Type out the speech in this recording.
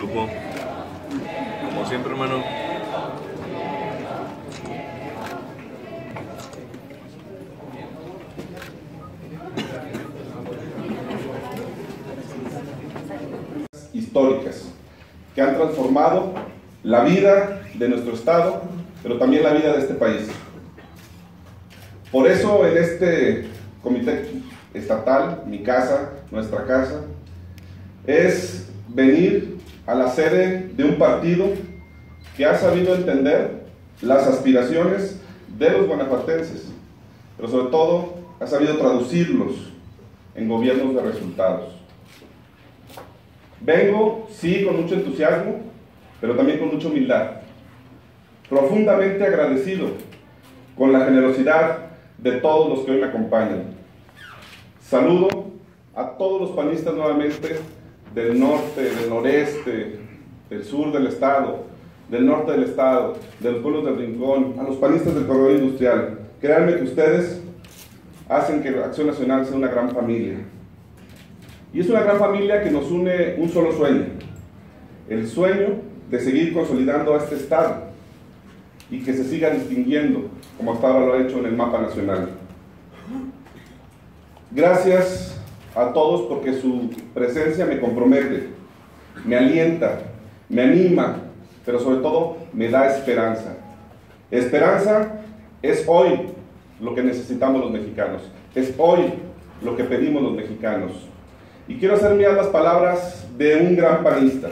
lujo. Como siempre, hermano. históricas que han transformado la vida de nuestro Estado, pero también la vida de este país. Por eso en este comité estatal, mi casa, nuestra casa, es venir a la sede de un partido que ha sabido entender las aspiraciones de los guanajuatenses, pero sobre todo ha sabido traducirlos en gobiernos de resultados. Vengo, sí, con mucho entusiasmo, pero también con mucha humildad. Profundamente agradecido con la generosidad de todos los que hoy me acompañan. Saludo a todos los panistas nuevamente del norte, del noreste, del sur del estado, del norte del estado, de los pueblos del Rincón, a los panistas del corredor industrial. Créanme que ustedes hacen que Acción Nacional sea una gran familia. Y es una gran familia que nos une un solo sueño, el sueño de seguir consolidando a este Estado y que se siga distinguiendo, como hasta ahora lo ha hecho en el mapa nacional. Gracias a todos porque su presencia me compromete, me alienta, me anima, pero sobre todo me da esperanza. Esperanza es hoy lo que necesitamos los mexicanos, es hoy lo que pedimos los mexicanos. Y quiero hacer mías las palabras de un gran panista,